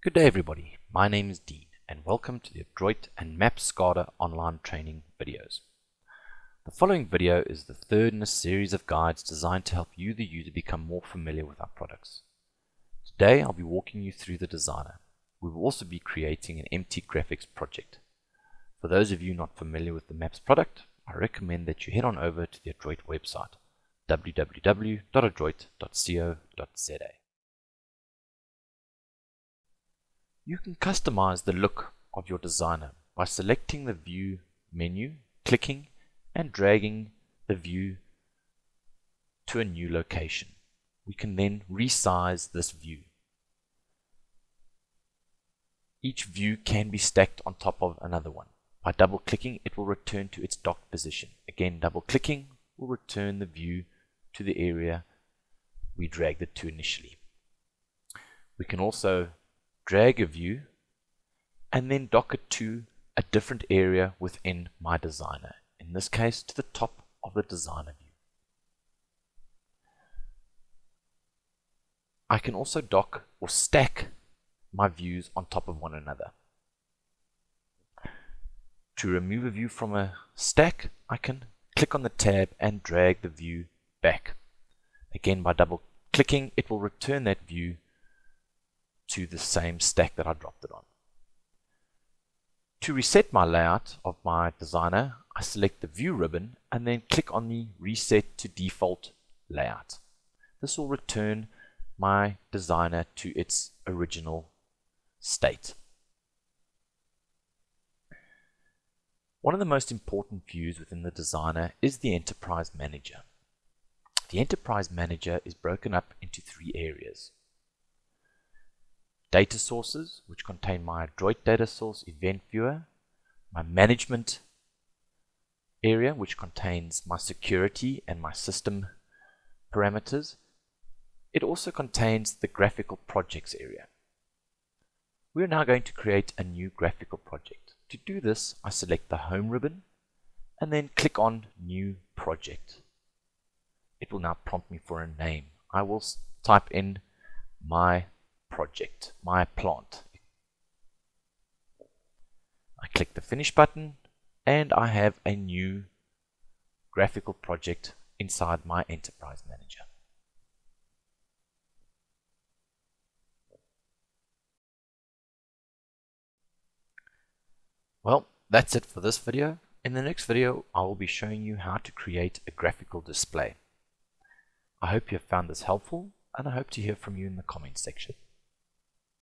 Good day everybody, my name is Dean and welcome to the Adroit and Maps SCADA online training videos. The following video is the third in a series of guides designed to help you the user become more familiar with our products. Today I'll be walking you through the designer. We will also be creating an empty graphics project. For those of you not familiar with the Maps product, I recommend that you head on over to the Adroit website www.adroit.co.za. You can customize the look of your designer by selecting the View menu, clicking and dragging the view to a new location. We can then resize this view. Each view can be stacked on top of another one. By double clicking it will return to its docked position. Again double clicking will return the view to the area we dragged it to initially. We can also drag a view and then dock it to a different area within my designer. In this case, to the top of the designer view. I can also dock or stack my views on top of one another. To remove a view from a stack, I can click on the tab and drag the view back. Again, by double clicking, it will return that view to the same stack that I dropped it on. To reset my layout of my designer, I select the view ribbon and then click on the reset to default layout. This will return my designer to its original state. One of the most important views within the designer is the Enterprise Manager. The Enterprise Manager is broken up into three areas data sources, which contain my Adroit data source event viewer, my management area, which contains my security and my system parameters. It also contains the graphical projects area. We are now going to create a new graphical project. To do this, I select the Home ribbon and then click on New Project. It will now prompt me for a name. I will type in my project, my plant. I click the finish button and I have a new graphical project inside my enterprise manager. Well, that's it for this video. In the next video, I will be showing you how to create a graphical display. I hope you have found this helpful and I hope to hear from you in the comments section.